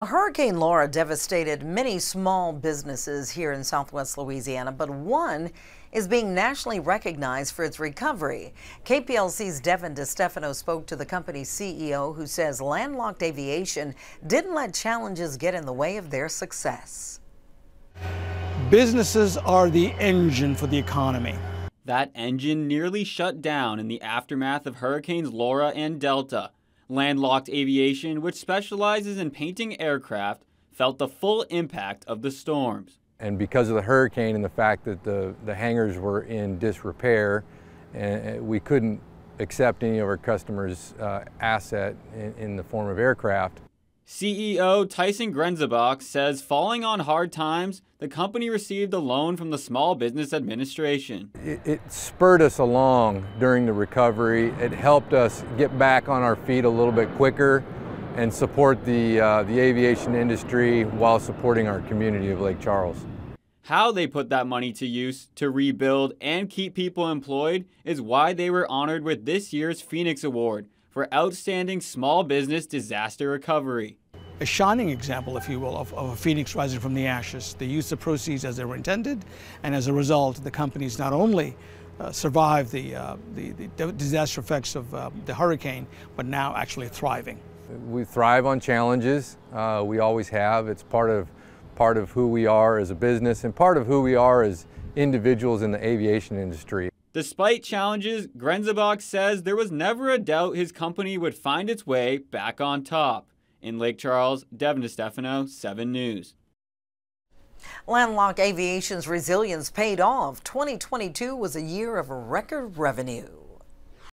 Hurricane Laura devastated many small businesses here in southwest Louisiana, but one is being nationally recognized for its recovery. KPLC's Devin DeStefano spoke to the company's CEO who says landlocked aviation didn't let challenges get in the way of their success. Businesses are the engine for the economy. That engine nearly shut down in the aftermath of Hurricanes Laura and Delta. Landlocked Aviation, which specializes in painting aircraft, felt the full impact of the storms. And because of the hurricane and the fact that the, the hangars were in disrepair, and we couldn't accept any of our customers' uh, asset in, in the form of aircraft, CEO Tyson Grenzebach says falling on hard times, the company received a loan from the Small Business Administration. It, it, spurred us along during the recovery. It helped us get back on our feet a little bit quicker and support the, uh, the aviation industry while supporting our community of Lake Charles. How they put that money to use to rebuild and keep people employed is why they were honored with this year's Phoenix Award for Outstanding Small Business Disaster Recovery. A shining example, if you will, of, of, a phoenix rising from the ashes. They used the proceeds as they were intended, and as a result, the companies not only uh, survived the, uh, the, the, disaster effects of uh, the hurricane, but now actually thriving. We thrive on challenges. Uh, we always have. It's part of, part of who we are as a business and part of who we are as individuals in the aviation industry. Despite challenges, Grenzebach says there was never a doubt his company would find its way back on top. In Lake Charles, Devin DeStefano, 7 News. Landlocked Aviation's resilience paid off. 2022 was a year of record revenue.